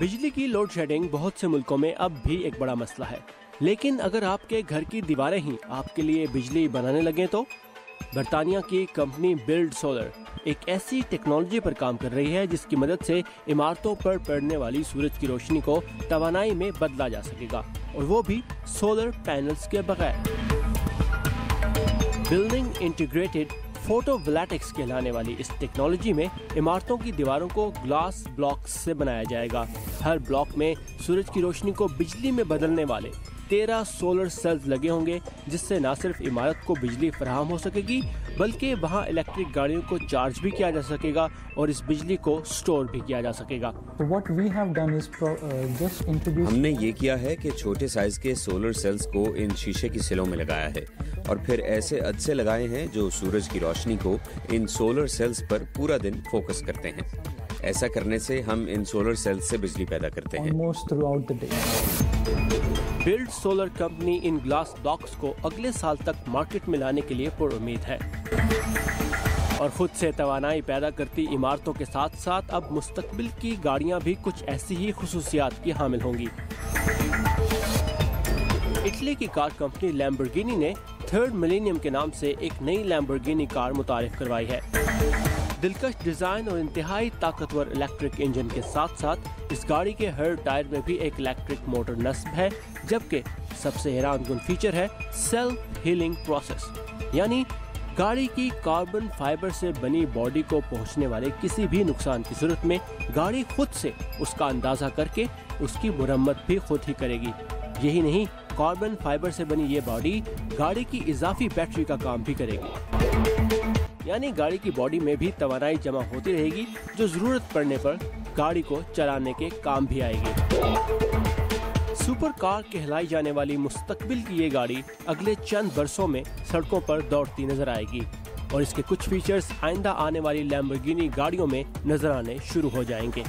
بجلی کی load shedding بہت سے ملکوں میں اب بھی ایک بڑا مسئلہ ہے۔ لیکن اگر آپ کے گھر کی دیواریں ہی آپ کے لیے بجلی بنانے لگیں تو؟ برطانیہ کی کمپنی بلڈ سولر ایک ایسی ٹیکنالوجی پر کام کر رہی ہے جس کی مدد سے عمارتوں پر پڑنے والی سورج کی روشنی کو توانائی میں بدلا جا سکے گا، اور وہ بھی سولر پینلز کے بغیر۔ بلڈنگ انٹیگریٹڈ فوٹو ولیٹکس کہلانے والی اس ٹیکنالوجی میں عمارتوں کی دیواروں کو گلاس بلاکس سے بنایا جائے گا۔ ہر بلاک میں سورج کی روشنی کو بجلی میں بدلنے والے تیرہ سولر سیلز لگے ہوں گے جس سے نہ صرف عمارت کو بجلی فراہم ہو سکے گی بلکہ وہاں الیکٹرک گاڑیوں کو چارج بھی کیا جا سکے گا اور اس بجلی کو سٹور بھی کیا جا سکے گا۔ ہم نے یہ کیا ہے کہ چھوٹے سائز کے سولر سیلز کو ان شیشے کی سلوں میں لگایا ہے اور پھر ایسے عدسے لگائے ہیں جو سورج کی روشنی کو ان سولر سیلز پر پورا دن فوکس کرتے ہیں۔ ایسا کرنے سے ہم ان سولر سیلز سے بجلی پیدا کرتے ہیں۔ بلڈ سولر کمپنی ان گلاس بلاکس کو اگلے سال تک مارکیٹ میں لانے کے لیے پر امید ہے۔ اور خود سے توانائی پیدا کرتی عمارتوں کے ساتھ ساتھ اب مستقبل کی گاڑیاں بھی کچھ ایسی ہی خصوصیات کی حامل ہوں گی۔ اٹلی کی کار کمپنی لیمبرگینی نے تھرڈ ملینیم کے نام سے ایک نئی لیمبرگینی کار متعارف کروائی ہے۔ دلکش ڈیزائن اور انتہائی طاقتور الیکٹرک انجن کے ساتھ ساتھ اس گاڑی کے ہر ٹائر میں بھی ایک الیکٹرک موٹر نصب ہے، جبکہ سب سے حیران کن فیچر ہے سیلف ہیلنگ پروسیس یعنی گاڑی کی کاربن فائبر سے بنی باڈی کو پہنچنے والے کسی بھی نقصان کی صورت میں گاڑی خود سے اس کا اندازہ کر کے اس کی مرمت بھی خود ہی کرے گی۔ یہی نہیں کاربن فائبر سے بنی یہ باڈی گاڑی کی اضافی بیٹری کا کام بھی کرے گی۔ یعنی گاڑی کی باڈی میں بھی توانائی جمع ہوتی رہے گی، جو ضرورت پڑنے پر گاڑی کو چلانے کے کام بھی آئے گی۔ سپر کار کہلائی جانے والی مستقبل کی یہ گاڑی اگلے چند برسوں میں سڑکوں پر دوڑتی نظر آئے گی اور اس کے کچھ فیچرز آئندہ آنے والی لیمبرگینی گاڑیوں میں نظر آنے شروع ہو جائیں گے۔